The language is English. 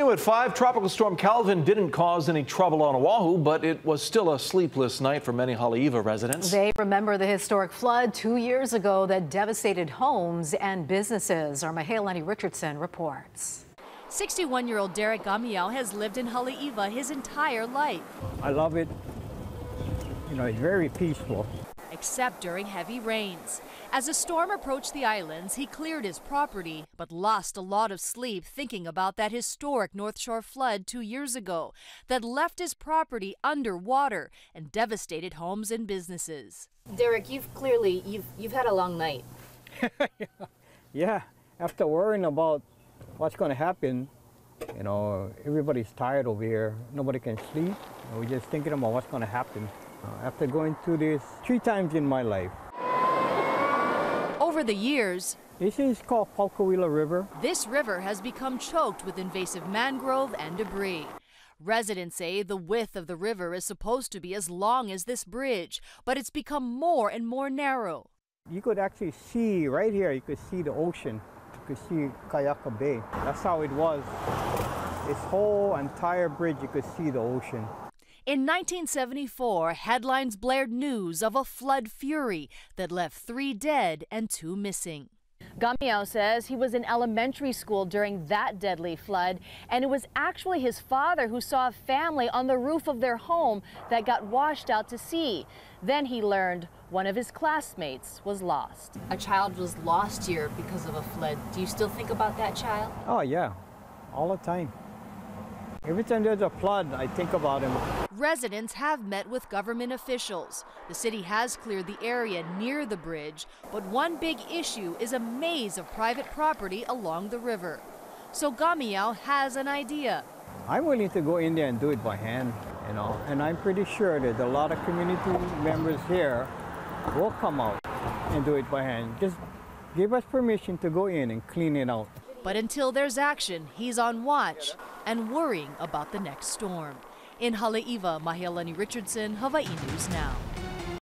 New at 5, Tropical Storm Calvin didn't cause any trouble on Oahu, but it was still a sleepless night for many Haleiwa residents. They remember the historic flood two years ago that devastated homes and businesses. Our Mahealani Richardson reports. 61-year-old Derek Gamiao has lived in Haleiwa his entire life. I love it. You know, it's very peaceful. Except during heavy rains. As a storm approached the islands, he cleared his property, but lost a lot of sleep thinking about that historic North Shore flood two years ago that left his property underwater and devastated homes and businesses. Derek, you've clearly you've you've had a long night. yeah, after worrying about what's going to happen, you know, everybody's tired over here. Nobody can sleep. We're just thinking about what's going to happen. Uh, after going through this three times in my life. Over the years, this is called Paukauila River. This river has become choked with invasive mangrove and debris. Residents say the width of the river is supposed to be as long as this bridge, but it's become more and more narrow. You could actually see right here, you could see the ocean. You could see Kaiaka Bay. That's how it was. This whole entire bridge, you could see the ocean. In 1974, headlines blared news of a flood fury that left three dead and two missing. Gamiao says he was in elementary school during that deadly flood, and it was actually his father who saw a family on the roof of their home that got washed out to sea. Then he learned one of his classmates was lost. A child was lost here because of a flood. Do you still think about that child? Oh, yeah, all the time. Every time there's a flood, I think about him. Residents have met with government officials. The city has cleared the area near the bridge, but one big issue is a maze of private property along the river. So Gamiao has an idea. I'm willing to go in there and do it by hand, you know, and I'm pretty sure that a lot of community members here will come out and do it by hand. Just give us permission to go in and clean it out. But until there's action, he's on watch and worrying about the next storm. In Haleiwa, Mahealani Richardson, Hawaii News Now.